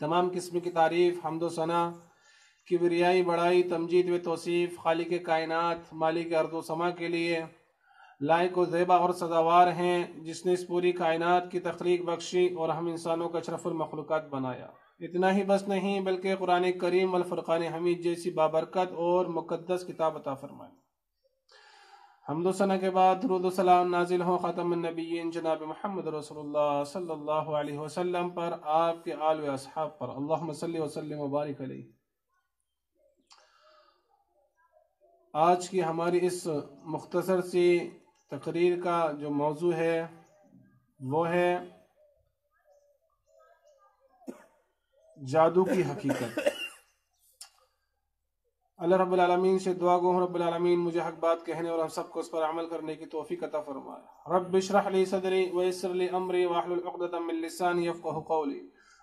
तमाम किस्म की तारीफ हमदो सना किबरियाई बड़ाई तमजीद व तोसीफ़ खालिक कायनात मालिक अर्दो समा के लिए लायक ज़ेबा और सजावार हैं, जिसने इस पूरी कायनात की तख्लीक बख्शी और हम इंसानों का अशरफुलमखलूक़ात बनाया। इतना ही बस नहीं, बल्कि कुरान करीम फ़ुरक़ान हमीद जैसी बाबरकत और मुक़दस किताब अता फरमाई हमदोसना के बाद दरुदसलाम नाजिल हो ख़ातमनबीन जनाब महमद रसोल्ला सल्लल्लाहु अलैहि पर, आपके आल असहाब पर। अल्लाह वसल्लम मुबारक आज की हमारी इस मुख्तसर सी तकरीर का जो मौजू है, वो है जादू की हकीकत। अल्लाह रब्बुल आलमीन से दुआ गो रब्बुल आलमीन मुझे हक बात कहने और हम सबको उस पर अमल करने की तौफीक अता फरमाए। रब्ब इशरह ली सदरी व यस्सिर ली अमरी वाहलुल उक़दतम मिन लिसानी यफ़क़हु क़ौली।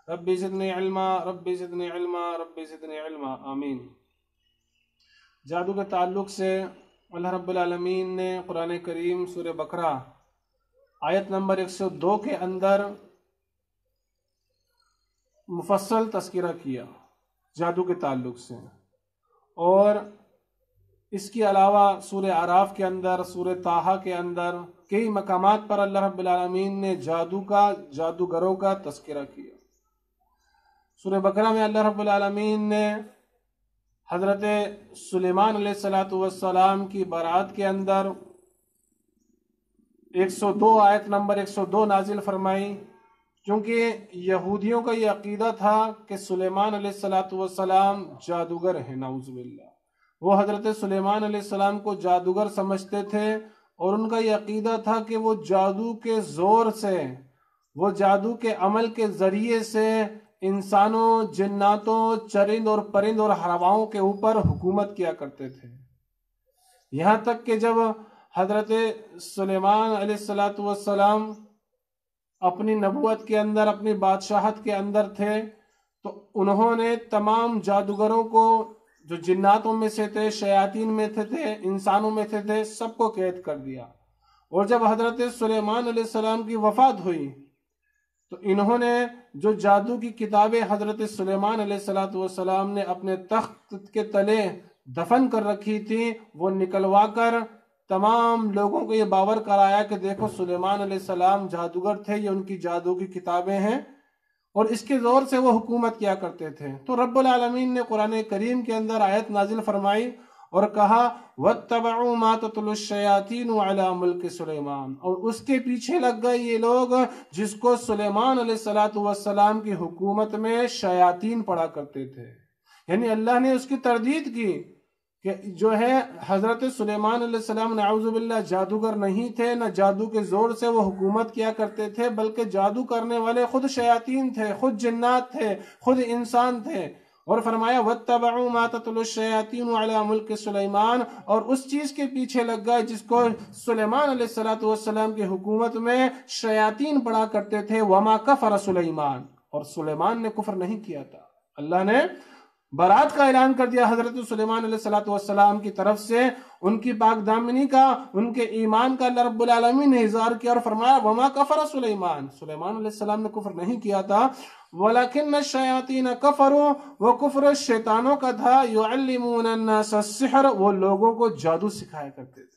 रब्बी ज़िदनी इल्मा रब्बी ज़िदनी इल्मा रब्बी ज़िदनी इल्मा आमीन। जादू के ताल्लुक से अल्लाह रब्बुल आलमीन ने कुरान करीम सूर बकरा आयत नंबर 102 के अंदर मुफसल तस्करा किया, जादू के ताल्लुक से। और इसके अलावा सूर आराफ के अंदर, सूर ताहा के अंदर कई मकाम पर अल्लाह रब्बुल आलमीन ने जादू का, जादूगरों का तस्करा किया। सूर बकरा में अल्लाह रब्बुल आलमीन ने हज़रत सुलेमान सलाम की बारात के अंदर 102 आयत नंबर 102 नाजिल फरमाई क्योंकि यहूदियों का ये अकीदा था कि सुलेमान सलाम जादूगर है नाउज़बिल्ला वो हज़रत सुलेमान सलाम को जादूगर समझते थे और उनका ये अकीदा था कि वो जादू के ज़ोर से, वो जादू के अमल के ज़रिए से इंसानों जिन्नातों चरिंद और परिंद और हवाओं के ऊपर हुकूमत किया करते थे। यहाँ तक कि जब हज़रत सुलेमान सलाम अपनी नबूत के अंदर अपनी बादशाहत के अंदर थे तो उन्होंने तमाम जादूगरों को जो जिन्नातों में से थे शयातीन में थे, थे इंसानों में थे, थे सबको कैद कर दिया। और जब हज़रत सुलेमान सलाम की वफात हुई तो इन्होंने जो जादू की किताबें हज़रत सुलेमान सलाम ने अपने तख्त के तले दफन कर रखी थी, वो निकलवा कर तमाम लोगों को ये बावर कराया कि देखो सुलेमान सलाम जादूगर थे, ये उनकी जादू की किताबें हैं। और इसके ज़ोर से वो हुकूमत किया करते थे। तो रब्बुल आलमीन ने कुरान करीम के अंदर आयत नाजिल फरमाई और कहा वत्तबउ मा ततलुशयातीन अला मुल्क सुलेमान। और उसके पीछे लग गए ये लोग, जिसको सुलेमान सलाम की हुकूमत में शयातीन पढ़ा करते थे। यानी अल्लाह ने उसकी तरदीद की कि जो है, हज़रत सुलेमान सलाम नाउजुबिल्ला जादूगर नहीं थे, न जादू के ज़ोर से वो हुकूमत किया करते थे, बल्कि जादू करने वाले खुद शयातीन थे, खुद जन्नात थे, खुद इंसान थे। और फरमाया वत्तबउ मातुलशयातीन मुल्क सुलेमान। और उस चीज़ के पीछे लग गए जिसको सुलेमान सलाम की हुकूमत में शयातीन पड़ा करते थे। वमा कफर सुलेमान। और सुलेमान ने कुफर नहीं किया था। अल्लाह ने बारात का ऐलान कर दिया हज़रत सुलेमान सलाम की तरफ़ से। उनकी पाक दामिनी का, उनके ईमान का आलमीन ने इजहार किया और फरमाया, वमा कफर सुलेमान। सुलेमान सलाम ने कुफर नहीं किया था। वलाकिन शयातीन कफरो, वो कुफर शैतानों का था। युअल्लिमून सिहर, वो लोगों को जादू सिखाया करते थे।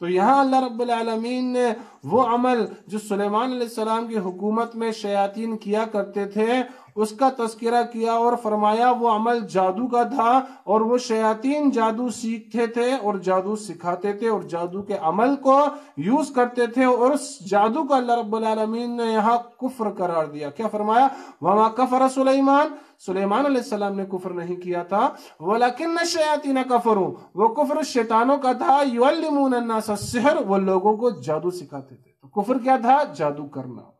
तो यहाँ अल्लाह रब्बुल आलमीन ने वो अमल जो सुलेमान सलाम की हुकूमत में शयातीन किया करते थे उसका तस्करा किया और फरमाया, वो अमल जादू का था और वो शयातीन जादू सीखते थे और जादू सिखाते थे और जादू के अमल को यूज़ करते थे और उस जादू का अल्लाह ने यहाँ कुफर करार दिया। क्या फरमाया? वमा कफर सुलेमान। सुलेमान सलाम ने कुफर नहीं किया था। वो वलाकिन शयातीन कफर। वो कुफर शैतानों का था। युअल्लिमून सहर। वो लोगों को जादू सिखाते थे। तो कुफर क्या था? जादू करना।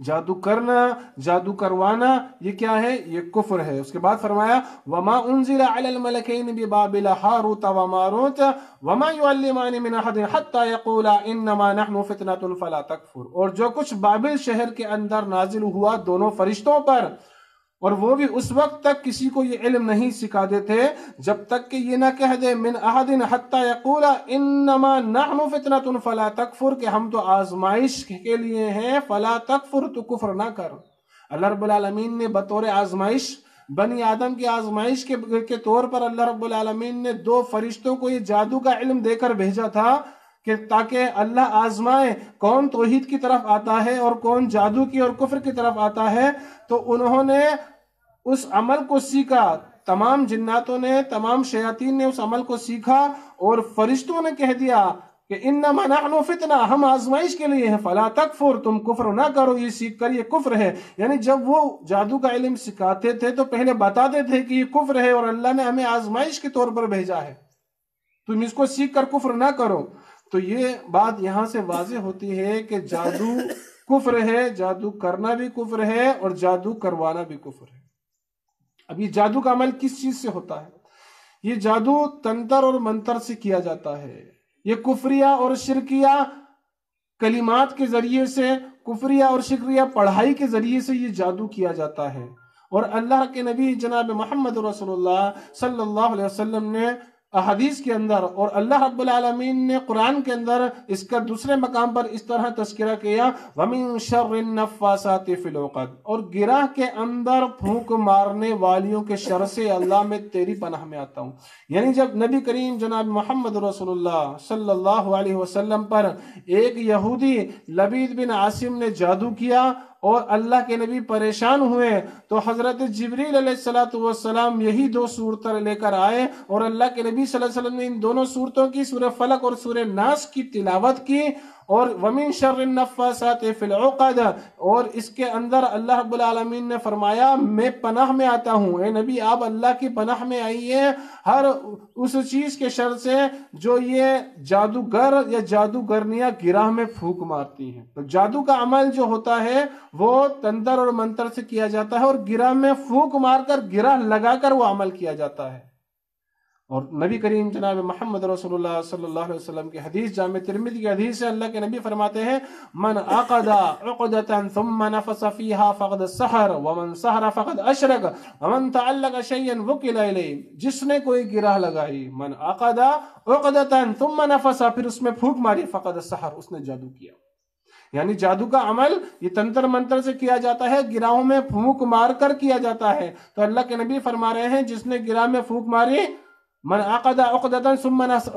जादू करना, जादू करवाना, ये क्या है? ये कुफर है। उसके बाद फरमाया, वमा उनजिला अलल मलकैन बिबाबिल हारूत व मारूत, वमा युअल्लिमान मिन अहद हत्ता इन्नमा नहनु फितनतुन फला तकफुर। और जो कुछ बाबिल शहर के अंदर नाजिल हुआ दोनों फरिश्तों पर और वो भी उस वक्त तक किसी को ये इल्म नहीं सिखा देते जब तक कि ये ना कह दे मिन अहदिन हत्ता यकूला इन्नमा नहनु फितनतुन फला तकफुर के हम तो आजमाइश के लिए हैं फला तकफुर तो कुफर ना कर। अल्लाह रब्बुल आलमीन ने बतौर आजमाइश बनी आदम की आजमाइश के, के तौर पर अल्लाह रब्बुल आलमीन ने दो फरिश्तों को ये जादू का इल्म देकर भेजा था कि ताकि अल्लाह आजमाए कौन तोहीद की तरफ़ आता है और कौन जादू की और कुफर की तरफ़ आता है। तो उन्होंने उस अमल को सीखा। तमाम जिन्नातों ने तमाम शयातीन ने उस अमल को सीखा और फरिश्तों ने कह दिया कि इन न मनानो फितना हम आजमाइश के लिए हैं। फला तकफुर तुम कुफर ना करो ये सीख कर ये कुफर है। यानी जब वो जादू का इलम सिखाते थे तो पहले बताते थे कि ये कुफर है और अल्लाह ने हमें आजमाइश के तौर पर भेजा है। तुम इसको सीख कर कुफर ना करो। तो ये बात यहाँ से वाजे होती है कि जादू कुफ्र है जादू करना भी कुफ्र है और जादू करवाना भी कुफ्र है। अब ये जादू का अमल किस चीज़ से होता है? ये जादू तंत्र और मंत्र से किया जाता है। ये कुफरिया और शिरकिया कलिमात के ज़रिए से, कुफरिया और शिक्रिया पढ़ाई के ज़रिए से ये जादू किया जाता है। और अल्लाह के नबी जनाब मोहम्मद रसोल्ला सल्लाम ने अहदीस के अंदर और अल्लाह आलमीन ने कुरान के अंदर इसका दूसरे मकाम पर इस तरह तस्करा किया, वमिन और गिराह के अंदर फूक मारने वालियों के शर से अल्लाह में तेरी पनाह में आता हूँ। यानी जब नबी करीम जनाब मोहम्मद रसोल्ला सल्लल्लाहु अलैहि वसल्लम पर एक यहूदी लबीद बिन आसिम ने जादू किया और अल्लाह के नबी परेशान हुए तो हज़रत जबरील सलाम यही दो सूरत लेकर आए और अल्लाह के नबी वसल्लम ने इन दोनों सूरतों की सूर्य फलक और सूर्य नास की तिलावत की, और वमिन शर्रफासात फिलौकद और इसके अंदर अल्लाह रब्बुल ने फरमाया, मैं पनाह में आता हूँ। ए नबी, आप अल्लाह की पनाह में आइए, हर उस चीज़ के शर से जो ये जादूगर या जादूगरनियाँ गिराह में फूक मारती हैं। तो जादू का अमल जो होता है वो तंत्र और मंत्र से किया जाता है और गिरा में फूक मारकर गिरा लगाकर वो अमल किया जाता है। और नबी करीम जनाब मोहम्मद रसोल्ला सल्लल्लाहु की हदीस जाम तिरमिद की हदीस से अल्लाह के नबी फरमाते हैं, मन अक़दा सहर वमन सहर फक़द अशरक वमन तअल्लक शैयन वकिल जिसने कोई गिराह लगाई, मन अक़दा उक़दतन थुम्मा नफस फिर उसमें फूक मारी, फक़द सहर उसने जादू किया। यानी जादू का अमल ये तंत्र मंत्र से किया जाता है, गिराहों में फूक मार कर किया जाता है। तो अल्लाह के नबी फरमा रहे हैं, जिसने गिराह में फूक मारी, मन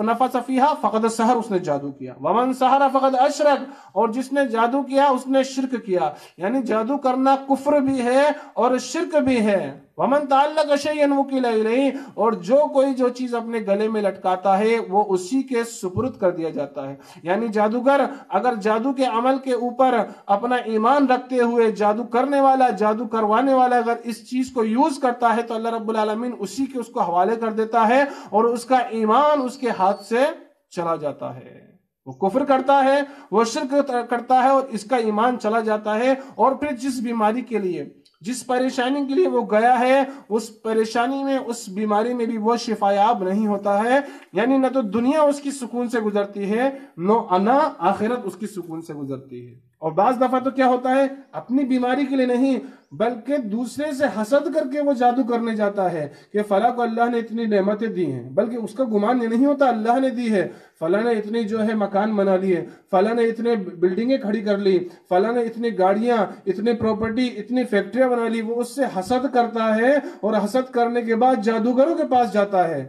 नफस फीहा, फकद सहर उसने जादू किया। वमन सहरा फकद अशरक, और जिसने जादू किया, उसने शिरक किया। यानी जादू करना कुफ्र भी है और शिरक भी है। वमन ताल्लक शैयन वकील नहीं और जो कोई जो चीज़ अपने गले में लटकाता है, वो उसी के सुपुर्द कर दिया जाता है। यानी जादूगर, अगर जादू के अमल के ऊपर अपना ईमान रखते हुए जादू करने वाला, जादू करवाने वाला अगर इस चीज़ को यूज़ करता है तो अल्लाह रब्बुल आलमीन उसी के उसको हवाले कर देता है, और उसका ईमान उसके हाथ से चला जाता है। वो कुफर करता है, वो शिरक करता है, और इसका ईमान चला जाता है, और फिर जिस बीमारी के लिए जिस परेशानी के लिए वो गया है, उस परेशानी में, उस बीमारी में भी वो शिफायाब नहीं होता है। यानी ना तो दुनिया उसकी सुकून से गुजरती है, नो अना आखिरत उसकी सुकून से गुजरती है। और बाज दफ़ा तो क्या होता है? अपनी बीमारी के लिए नहीं, बल्कि दूसरे से हसद करके वो जादू करने जाता है कि फला को अल्लाह ने इतनी नेमतें दी हैं, बल्कि उसका गुमान ये नहीं होता, अल्लाह ने दी है। फला ने इतनी जो है मकान बना लिए, फला ने इतने बिल्डिंगें खड़ी कर ली, फला ने इतनी गाड़ियाँ, इतनी प्रॉपर्टी इतनी फैक्ट्रियाँ बना ली, वो उससे हसद करता है और हसद करने के बाद जादूगरों के पास जाता है।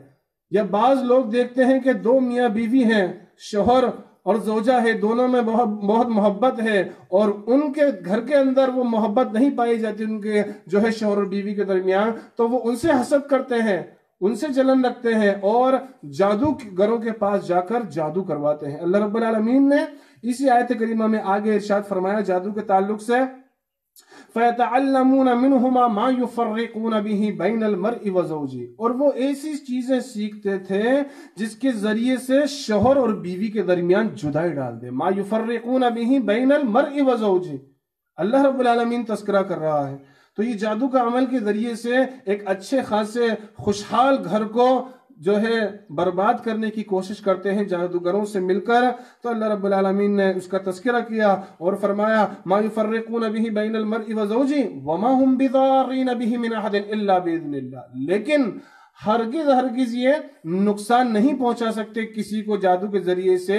या बाज लोग देखते हैं कि दो मियाँ बीवी हैं, शोहर और जोजा है, दोनों में बहुत बहुत मोहब्बत है और उनके घर के अंदर वो मोहब्बत नहीं पाई जाती उनके जो है शोहर और बीवी के दरमियान तो वो उनसे हसद करते हैं, उनसे जलन रखते हैं और जादू घरों के पास जाकर जादू करवाते हैं। अल्लाह रब्बुल आलमीन ने इसी आयत करीमा में आगे इरशाद फरमाया, जादू के ताल्लुक से और वो ऐसी चीज़ें सीखते थे जिसके ज़रिए से शोहर और बीवी के दरमियान जुदाई डाल दे मा युफर्रिकून बिही बैनल मरई वजौजी अल्लाह रब्बुल तस्करा कर रहा है तो ये जादू का अमल के ज़रिए से एक अच्छे खासे खुशहाल घर को जो है बर्बाद करने की कोशिश करते हैं जादूगरों से मिलकर। तो अल्लाह रब्बुल आलमीन ने उसका तस्करा किया और फरमाया वमा हुम बिदारीन लेकिन हरगिज हरगिज ये नुकसान नहीं पहुँचा सकते किसी को जादू के ज़रिए से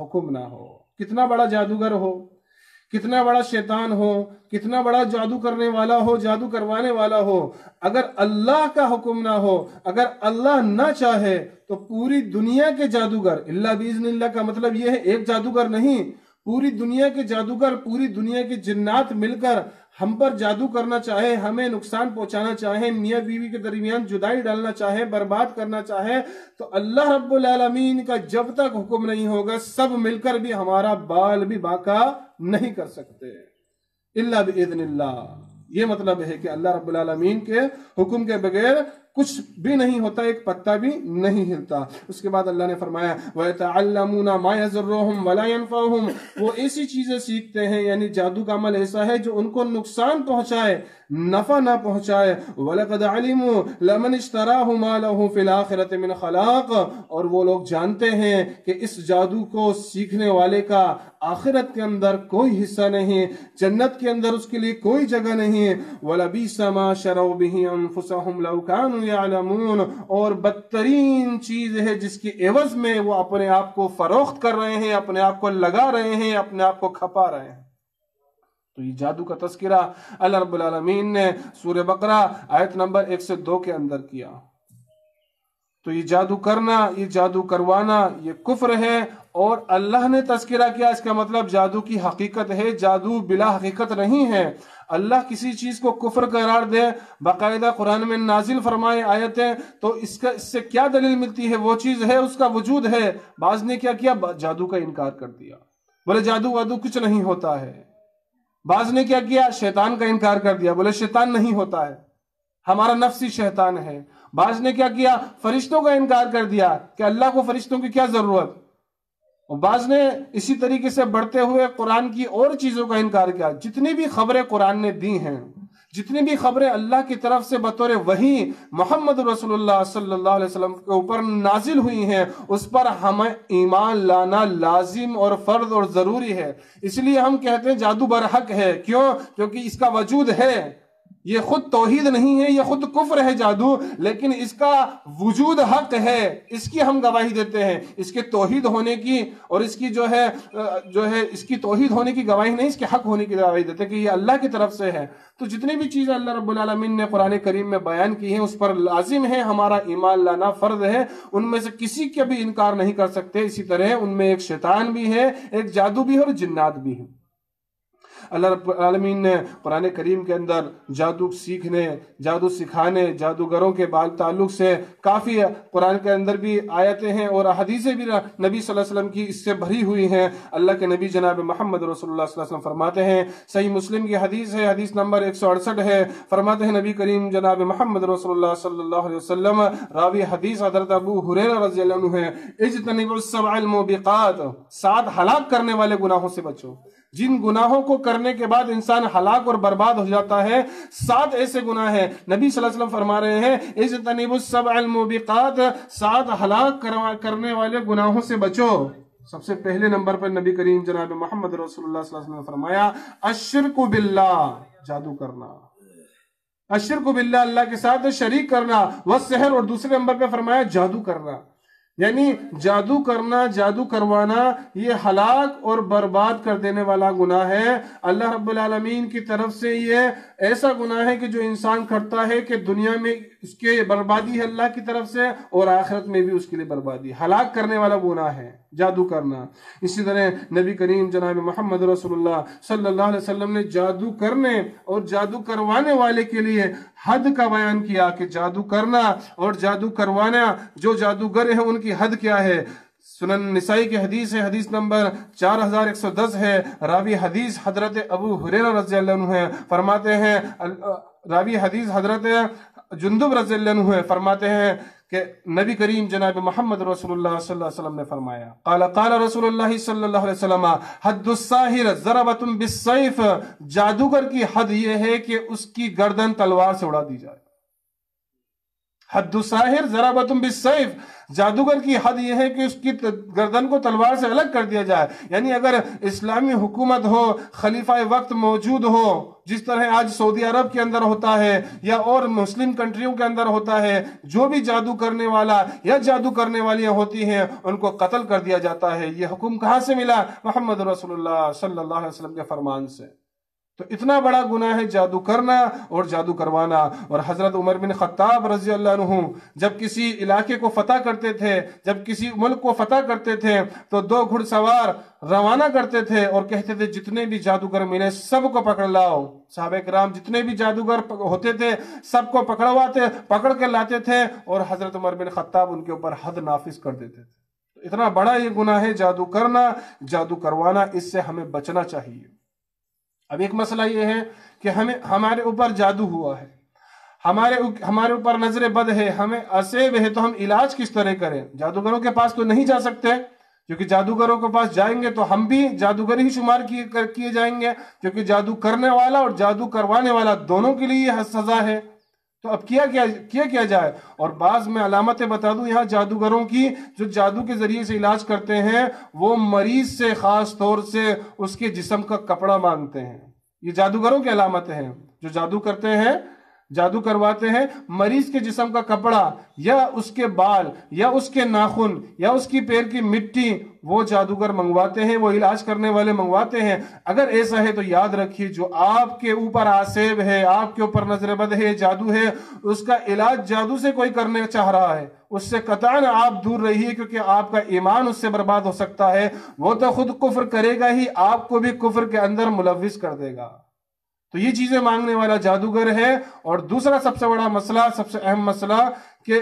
हुक्म ना हो। कितना बड़ा जादूगर हो। कितना बड़ा शैतान हो, कितना बड़ा जादू करने वाला हो, जादू करवाने वाला हो, अगर अल्लाह का हुक्म ना हो, अगर अल्लाह ना चाहे तो पूरी दुनिया के जादूगर अल्लाह बीजन का मतलब यह है, एक जादूगर नहीं, पूरी दुनिया के जादूगर, पूरी दुनिया के जिन्नात मिलकर हम पर जादू करना चाहे, हमें नुकसान पहुंचाना चाहे, मियाँ बीवी के दरमियान जुदाई डालना चाहे, बर्बाद करना चाहे तो अल्लाह रब्बुल आलमीन का जब तक हुक्म नहीं होगा, सब मिलकर भी हमारा बाल भी बाका नहीं कर सकते। इल्ला बिइज़निल्लाह। ये मतलब है कि अल्लाह रब्बुल के हुक्म के बगैर कुछ भी नहीं होता, एक पत्ता भी नहीं हिलता। उसके बाद अल्लाह ने फरमाया वह मायजुर्रहुम वला यनफाहुम वो ऐसी चीज़ें सीखते हैं, यानी जादू का अमल ऐसा है जो उनको नुकसान पहुँचाए, नफा ना पहुँचाए। वलकद लमन मिन खलाक। और वो लोग जानते हैं कि इस जादू को सीखने वाले का आखिरत के अंदर कोई हिस्सा नहीं, जन्नत के अंदर उसके लिए कोई जगह नहीं। वलबी समा शरौ यालमून, और बदतरीन चीज़ है जिसकी एवज में वो अपने आप को फरोख्त कर रहे हैं, अपने आप को लगा रहे हैं, अपने आप को खपा रहे हैं। तो ये जादू का तस्करा अल्लाह रब्बुल आलमीन ने सूर्य बकरा आयत नंबर एक से दो के अंदर किया। तो ये जादू करना, ये जादू करवाना, ये कुफ्र है और अल्लाह ने तस्करा किया, इसका मतलब जादू की हकीकत है, जादू बिला हकीकत नहीं है। अल्लाह किसी चीज़ को कुफर करार दे, बाकायदा कुरान में नाजिल फरमाए आयतें तो इसका, इससे क्या दलील मिलती है? वो चीज़ है, उसका वजूद है। बाज ने क्या किया? जादू का इनकार कर दिया। बोले, जादू वादू कुछ नहीं होता है। बाज ने क्या किया? शैतान का इनकार कर दिया। बोले, शैतान नहीं होता है। हमारा नफ्सी शैतान है। बाज ने क्या किया? फरिश्तों का इनकार कर दिया कि अल्लाह को फरिश्तों की क्या ज़रूरत? बाज ने इसी तरीके से बढ़ते हुए कुरान की और चीज़ों का इनकार किया। जितनी भी खबरें कुरान ने दी हैं, जितनी भी खबरें अल्लाह की तरफ़ से बतौर वही मोहम्मद वसल्लम के ऊपर नाजिल हुई हैं, उस पर हमें ईमान लाना लाजिम और फ़र्ज़ और ज़रूरी है। इसलिए हम कहते हैं जादू बरहक है। क्यों? क्योंकि इसका वजूद है। ये खुद तोहीद नहीं है, ये खुद कुफर है जादू, लेकिन इसका वजूद हक है। इसकी हम गवाही देते हैं। इसके तोहीद होने की और इसकी जो है जो है, इसकी तोहीद होने की गवाही नहीं, इसके हक होने की गवाही देते हैं कि ये अल्लाह की तरफ़ से है। तो जितनी भी चीज़ें अल्लाह रब्बुल आलमीन ने कुरान करीम में बयान की है, उस पर लाजिम है, हमारा ईमान लाना फ़र्ज़ है। उनमें से किसी का भी इनकार नहीं कर सकते। इसी तरह उनमें एक शैतान भी है, एक जादू भी है और जिन्नात भी है। अल्लाह ने पुराने करीम के अंदर जादू सीखने, जादू सिखाने, जादूगरों के बाल ताल्लुक से काफ़ी कुरान के अंदर भी आयतें हैं और हदीसें भी नबी वसल्लम की इससे भरी हुई हैं। अल्लाह के नबी जनाब मोहम्मद रसोल्ला फरमाते हैं, सही मुस्लिम की हदीस है, हदीस नंबर एक सौ अड़सठ है। फरमाते हैं नबी करीम जनाब मोहम्मद रसोल्ला रावी हदीस हज़रत अबू हुरैरा रज़ी है, इज्तनिबुस सबअल सात हलाक करने वाले गुनाहों से बचो। जिन गुनाहों को करने के बाद इंसान हलाक और बर्बाद हो जाता है, सात ऐसे गुनाह है। नबी वसल्लम फरमा रहे हैं इस तनीबुसबिकात सात हलाक करने वाले गुनाहों से बचो। सबसे पहले नंबर पर नबी करीम जनाब मोहम्मद रसूलुल्लाह ने फरमाया अशर को बिल्ला जादू करना। अशर को बिल्ला अल्लाह के साथ शरीक करना, वह शहर और दूसरे नंबर पर फरमाया, जादू करना। यानी जादू करना, जादू करवाना, ये हलाक और बर्बाद कर देने वाला गुना है। अल्लाह रब्बुल आलमीन की तरफ़ से ये ऐसा गुना है कि जो इंसान करता है कि दुनिया में उसके बर्बादी है अल्लाह की तरफ़ से और आखिरत में भी उसके लिए बर्बादी हलाक करने वाला गुना है, जादू करना। इसी तरह नबी करीम जनाब मोहम्मद रसोल्ला वसल्लम ने जादू करने और जादू करवाने वाले के लिए हद का बयान किया कि जादू करना और जादू करवाना, जो जादूगर है उनकी हद क्या है? सुनन निसाई की हदीस है, हदीस नंबर 4110 है। रावी हदीस हज़रत अबू हुरैरा रज़ी है। फरमाते हैं रावी हदीस हज़रत जुंदुब रज़ी है। फरमाते हैं कि नबी करीम जनाब मोहम्मद रसूलुल्लाह सल्लल्लाहु अलैहि वसल्लम ने फरमाया, काला काला रसूलुल्लाह सल्लल्लाहु अलैहि वसल्लम, हद्दुस्साहिर जरबतुम बिस्सैफ, जादूगर की हद यह है कि उसकी गर्दन तलवार से उड़ा दी जाए। हद्दुस्साहिर जरबतुम बिस्सैफ जादूगर की हद यह है कि उसकी गर्दन को तलवार से अलग कर दिया जाए। यानी अगर इस्लामी हुकूमत हो, खलीफा वक्त मौजूद हो, जिस तरह आज सऊदी अरब के अंदर होता है, या और मुस्लिम कंट्रियों के अंदर होता है, जो भी जादू करने वाला या जादू करने वाली होती हैं, उनको कत्ल कर दिया जाता है। ये हुक्म कहाँ से मिला? मोहम्मद रसोल्ला सल्लल्लाहु अलैहि वसल्लम के फरमान से। तो इतना बड़ा गुना है जादू करना और जादू करवाना। और हज़रत उमर बिन खत्ताब रज़ी अल्लाह जब किसी इलाके को फतह करते थे, जब किसी मुल्क को फतह करते थे तो दो घुड़सवार रवाना करते थे और कहते थे, जितने भी जादूगर मिले सबको पकड़ लाओ। साहब राम जितने भी जादूगर होते थे, सबको पकड़वाते, पकड़ कर लाते थे और हज़रत उमर बिन खत्ताब उनके ऊपर हद नाफिज कर देते थे। तो इतना बड़ा ये गुना है जादू करना, जादू करवाना, इससे हमें बचना चाहिए। अब एक मसला ये है कि हमें, हमारे ऊपर जादू हुआ है। हमारे हमारे ऊपर नज़र बद है, हमें असेब है तो हम इलाज किस तरह करें? जादूगरों के पास तो नहीं जा सकते। क्योंकि जादूगरों के पास जाएँगे तो हम भी जादूगर ही शुमार किए किए जाएँगे। क्योंकि जादू करने वाला और जादू करवाने वाला दोनों के लिए यह सजा है। तो अब किया क्या किया क्या जाए? और बाज में अलामतें बता दूँ, यहाँ जादूगरों की जो जादू के ज़रिए से इलाज करते हैं, वो मरीज़ से खास तौर से उसके जिसम का कपड़ा मांगते हैं। ये जादूगरों की अलामतें हैं, जो जादू करते हैं जादू करवाते हैं, मरीज़ के जिसम का कपड़ा, या उसके बाल, या उसके नाखून, या उसकी पैर की मिट्टी, वो जादूगर मंगवाते हैं, वो इलाज करने वाले मंगवाते हैं। अगर ऐसा है तो याद रखिए, जो आपके ऊपर आसेब है, आपके ऊपर नजरबद है, जादू है, उसका इलाज जादू से कोई करने चाह रहा है। उससे कतान आप दूर रहिए, क्योंकि आपका ईमान उससे बर्बाद हो सकता है। वो तो खुद कुफर करेगा ही, आपको भी कुफर के अंदर मुलविस कर देगा। तो ये चीज़ें मांगने वाला जादूगर है और दूसरा सबसे बड़ा मसला, सबसे अहम मसला कि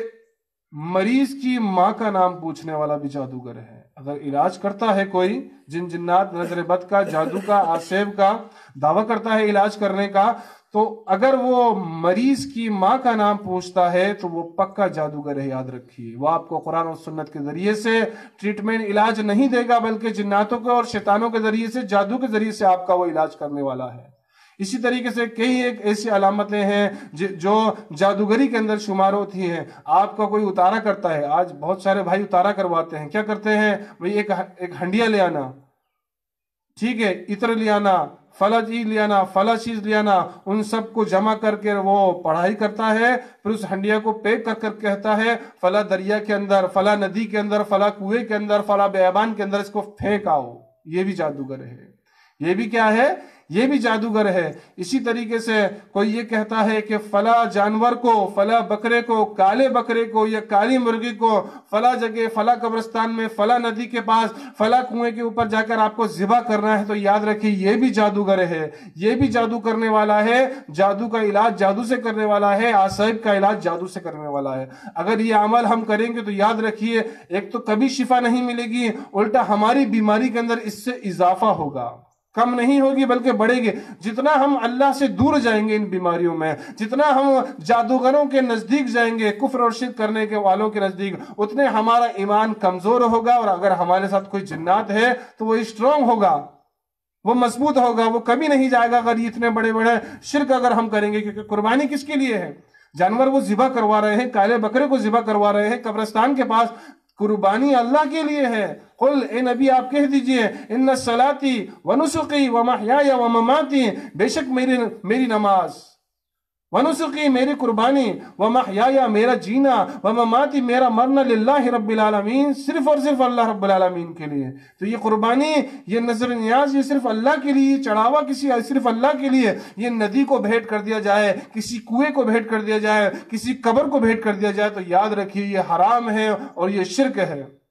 मरीज़ की माँ का नाम पूछने वाला भी जादूगर है। अगर इलाज करता है कोई, जिन जिन्नात नज़र बद का, जादू का, आसेब का, दावा करता है इलाज करने का तो अगर वो मरीज़ की माँ का नाम पूछता है तो वो पक्का जादूगर है, याद रखिए। वो आपको कुरान और सुन्नत के ज़रिए से ट्रीटमेंट इलाज नहीं देगा, बल्कि जिन्नातों के और शैतानों के ज़रिए से, जादू के ज़रिए से आपका वो इलाज करने वाला है। इसी तरीके से कई एक ऐसी अलामतें हैं जो जादूगरी के अंदर शुमार होती हैं। आपका कोई उतारा करता है? आज बहुत सारे भाई उतारा करवाते हैं। क्या करते हैं? भाई एक एक हंडिया ले आना। ठीक है, इतर ले आना फला चीज़ ले आना फला चीज़ ले आना, उन सबको जमा करके वो पढ़ाई करता है, फिर उस हंडिया को पैक कर कर कहता है, फला दरिया के अंदर, फला नदी के अंदर, फला कुएँ के अंदर, फला बेबान के अंदर इसको फेंक आओ। ये भी जादूगर है। ये भी क्या है? ये भी जादूगर है। इसी तरीके से कोई ये कहता है कि फला जानवर को, फला बकरे को, काले बकरे को या काली मुर्गी को फला जगह, फला कब्रस्तान में, फला नदी के पास, फला कुएँ के ऊपर जाकर आपको जिबा करना है तो याद रखिए, ये भी जादूगर है। ये भी जादू करने वाला है, जादू का इलाज जादू से करने वाला है, आसैब का इलाज जादू से करने वाला है। अगर ये अमल हम करेंगे तो याद रखिए, एक तो कभी शिफा नहीं मिलेगी, उल्टा हमारी बीमारी के अंदर इससे इजाफा होगा। कम नहीं होगी, बल्कि बढ़ेगी। जितना हम अल्लाह से दूर जाएँगे इन बीमारियों में, जितना हम जादूगरों के नज़दीक जाएँगे, कुफर और शिद करने के वालों के नज़दीक, उतने हमारा ईमान कमज़ोर होगा और अगर हमारे साथ कोई जिन्नात है तो वो स्ट्रांग होगा। वो मज़बूत होगा, वो कभी नहीं जाएगा अगर इतने बड़े बड़े शिरक अगर हम करेंगे, क्योंकि कुर्बानी किसके लिए है? जानवर वो जिबा करवा रहे हैं, काले बकरे को जिबा करवा रहे हैं, कब्रस्तान के पास कुर्बानी अल्लाह के लिए है। कुल, ए नबी, आप कह दीजिए इन सलाती वनुसुकी व महया व ममाती, बेशक मेरी मेरी नमाज़। वनुसुकी मेरी कुर्बानी, व महया मेरा जीना, व ममाती, मेरा मरना लिल्लाह रब्बिल आलमीन, सिर्फ़ और सिर्फ़ अल्लाह रब्बिल आलमीन के लिए। तो ये कुर्बानी, ये नज़र न्याज ये सिर्फ़ अल्लाह के लिए चढ़ावा किसी, सिर्फ़ अल्लाह के लिए, ये नदी को भेंट कर दिया जाए, किसी कुएँ को भेंट कर दिया जाए, किसी कब्र को भेंट कर दिया जाए तो याद रखिए, ये हराम है और ये शिरक है।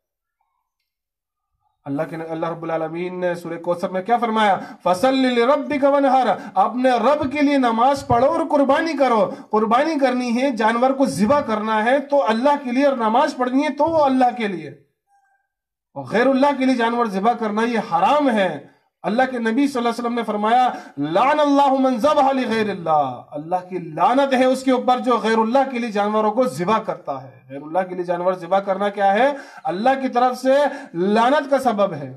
अल्लाह के अल्लाह रब्बुल आलमीन ने सूर्य कौसर में क्या फरमाया? फ़सल रब हर अपने रब के लिए नमाज़ पढ़ो और कुर्बानी करो। कुर्बानी करनी है, जानवर को जिबा करना है तो अल्लाह के लिए और नमाज़ पढ़नी है तो वो अल्लाह के लिए। और गैरुल्लाह के लिए जानवर जिबा करना, ये हराम है। अल्लाह के नबी सल्लल्लाहु अलैहि वसल्लम ने फरमाया लान अल्लाह अल्लाह की लानत है उसके ऊपर जो गैरुल्लाह के लिए जानवरों को जिबा करता है। गैरुल्लाह के लिए जानवर जिबा करना क्या है? अल्लाह की तरफ़ से लानत का सबब है।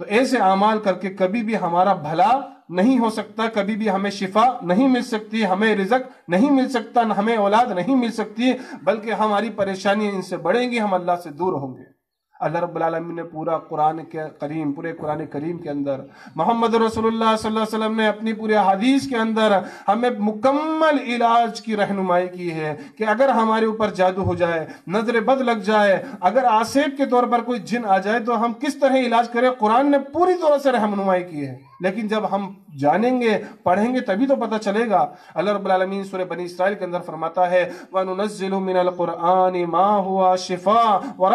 तो ऐसे अमाल करके कभी भी हमारा भला नहीं हो सकता, कभी भी हमें शिफा नहीं मिल सकती, हमें रिजक नहीं मिल सकता हमें औलाद नहीं मिल सकती, बल्कि हमारी परेशानी इनसे बढ़ेंगी, हम अल्लाह से दूर होंगे। अल्लाह रब्बुल ने पूरा कुरान के करीम, पूरे कुरान करीम के अंदर, मोहम्मद अलैहि वसल्लम ने अपनी पूरे हदीस के अंदर हमें मुकम्मल इलाज की रहनुमाई की है कि अगर हमारे ऊपर जादू हो जाए, नज़र बद लग जाए, अगर आसेब के तौर पर कोई जिन आ जाए तो हम किस तरह इलाज करें? कुरान ने पूरी तरह से रहनुमाई की है। लेकिन जब हम जानेंगे, पढ़ेंगे, तभी तो पता चलेगा। अल्लाह सूरह बनी इसराइल के अंदर फरमाता है मा हुआ शिफा व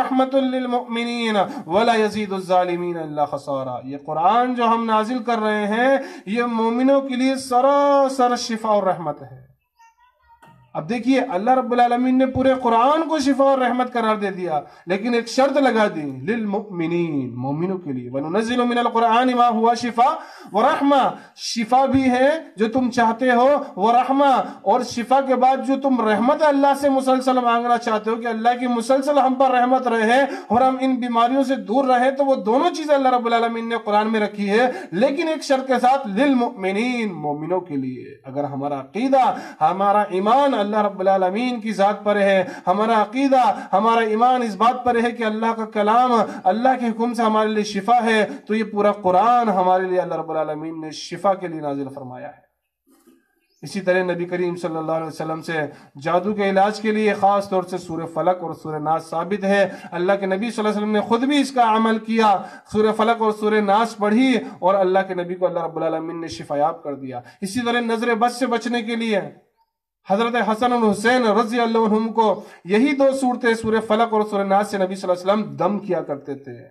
खसारा. ये कुरान जो हम नाजिल कर रहे हैं, ये मोमिनों के लिए सरासर शिफा और रहमत है। अब देखिए, अल्लाह रब्बुल आलमीन ने पूरे कुरान को शिफा और रहमत करार दे दिया, लेकिन एक शर्त लगा दी लिल मुमिनीन मोमिनों के लिए। वनुनज़िलु कुरान मा हुआ शिफा, व रहमा, शिफा भी है जो तुम चाहते हो, वो रहमा, और शिफा के बाद जो तुम रहमत अल्लाह से मुसलसल मांगना चाहते हो कि अल्लाह की मुसलसल हम पर रहमत रहे, और हम इन बीमारियों से दूर रहे तो वो दोनों चीज़ें अल्लाह आलमीन ने कुरान में रखी है, लेकिन एक शर्त के साथ लिल मोमिनों के लिए। अगर हमारा अकीदा, हमारा ईमान अल्लाह रब्बुल की ज़ात पर है। हमारा अकीदा, हमारा ईमान इस बात पर है कि अल्लाह का कलाम, अल्लाह के हुक्म से हमारे लिए शिफा है। तो ये पूरा कुरान हमारे लिए अल्लाह रब्बुल ने शिफा के लिए नाजिल फरमाया है। इसी तरह नबी करीम सल्लल्लाहु अलैहि वसल्लम से जादू के इलाज के लिए ख़ास तौर से सूर्य फलक और सूर्य नाश साबित है। अल्लाह के नबी सल्लल्लाहु अलैहि वसल्लम ने खुद भी इसका अमल किया। सूर्य फलक और सूर्य नाश पढ़ी और अल्लाह के नबी को अल्लाह रब्बुल ने शिफायाब कर दिया। इसी तरह नज़र बद से बचने के लिए हज़रत हसन और हुसैन रज़ी अल्लाह को यही दो सूरतें सूर्य फलक और सूर्य नाज से नबी वसल्लम दम किया करते थे।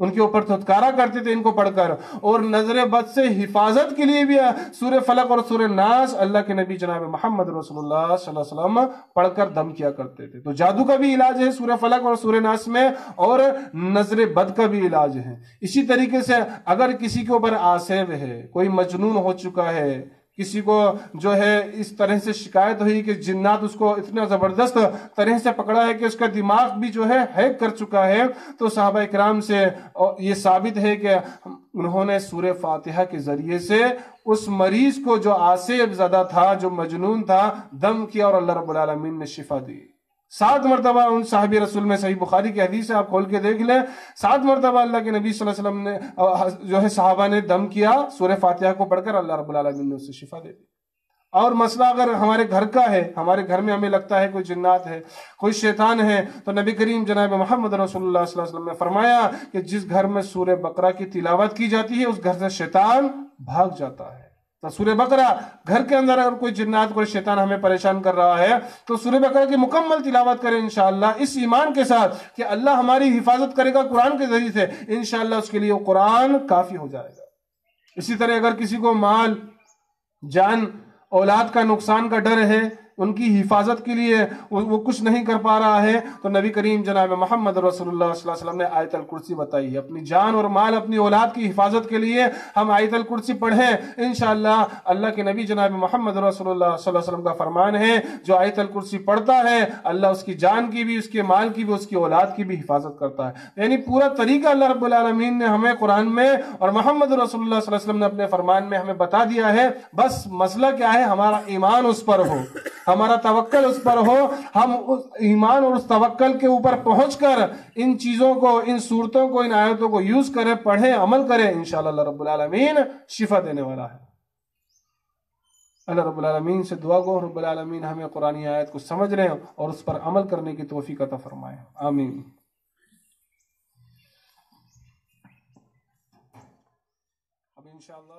उनके ऊपर थुतकारा करते थे इनको पढ़कर। और नज़र बद से हिफाजत के लिए भी सूर्य फलक और सूर्य नास अल्लाह के नबी जनाब मोहम्मद रसोल्ला पढ़कर दम किया करते थे। तो जादू का भी इलाज है सूर्य फलक और सूर्य नास में, और नज़र बद का भी इलाज है। इसी तरीके से अगर किसी के ऊपर आसेब है, कोई मजनून हो चुका है किसी को जो है इस तरह से शिकायत हुई कि जिन्नात उसको इतना ज़बरदस्त तरह से पकड़ा है कि उसका दिमाग भी जो है हैक कर चुका है तो साहबा इकराम से ये साबित है कि उन्होंने सूर्य फातिहा के ज़रिए से उस मरीज़ को जो आसेब ज़्यादा था, जो मजनून था, दम किया और अल्लाह रबालमीन ने शिफा दी। सात मरतबा उन साहबी रसूल में सही बुखारी की हदीस है, आप खोल के देख लें। सात मरतबा अल्लाह के नबी वसल्लम ने जो है साहबा ने दम किया सूर्य फातिहा को पढ़कर अल्लाह रब्बुल आलमीन ने उससे शिफा दे दी। और मसला अगर हमारे घर का है, हमारे घर में हमें लगता है कोई जिन्नात है, कोई शैतान है तो नबी करीम जनाब मोहम्मद रसोल्ला ने फरमाया कि जिस घर में सूर्य बकरा की तिलावत की जाती है, उस घर से शैतान भाग जाता है। तो सूर्य बकरा घर के अंदर अगर कोई जिन्नात, कोई शैतान हमें परेशान कर रहा है तो सूर्य बकरा की मुकम्मल तिलावत करें इनशाला इस ईमान के साथ कि अल्लाह हमारी हिफाजत करेगा कुरान के ज़रिए से इनशाला उसके लिए कुरान काफ़ी हो जाएगा। इसी तरह अगर किसी को माल, जान, औलाद का नुकसान का डर है उनकी हिफाजत के लिए वो, कुछ नहीं कर पा रहा है। तो नबी करीम जनाब मोहम्मद रसोल्ला वसल्लम ने आयतल कुर्सी बताई है। अपनी जान और माल अपनी औलाद की हिफाजत के लिए हम आयतल कुर्सी पढ़ें। इन अल्लाह के नबी जनाब मोहम्मद रसोल्ला वसल्लम का फरमान है जो आयतल कुर्सी पढ़ता है अल्लाह उसकी जान की भी उसके माल की भी उसकी औलाद की भी हिफाजत करता है। यानी पूरा तरीका अल्लाह रबालमीन ने हमें कुरान में और मोहम्मद रसोल्ला ने अपने फरमान में हमें बता दिया है। बस मसला क्या है? हमारा ईमान उस पर हो। हमारा तवक्कल उस पर हो, हम उस ईमान और उस तवक्कल के ऊपर पहुंचकर इन चीज़ों को, इन सूरतों को, इन आयतों को यूज़ करें, पढ़ें, अमल करें रब्बुल आलमीन शिफा देने वाला है। अल्लाह रब्बुल से दुआ गो रब्बुल आलमीन हमें कुरानी आयत को समझ रहे और उस पर अमल करने की तोफ़ी का फरमाए। आमीन। अब इंशाल्लाह